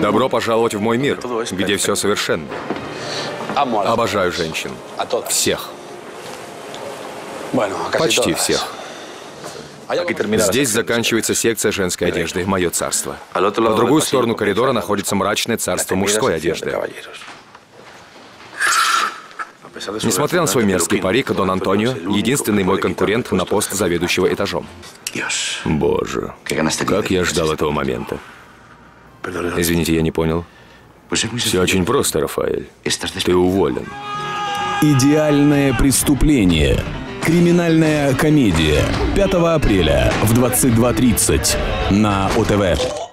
Добро пожаловать в мой мир, где все совершенно. Обожаю женщин. Всех. Почти всех. Здесь заканчивается секция женской одежды, мое царство. По другую сторону коридора находится мрачное царство мужской одежды. Несмотря на свой мерзкий парик, Дон Антонио — единственный мой конкурент на пост заведующего этажом. Боже, как я ждал этого момента. Извините, я не понял. Все очень просто, Рафаэль. Ты уволен. Идеальное преступление. Криминальная комедия. 5 апреля в 22.30 на ОТВ.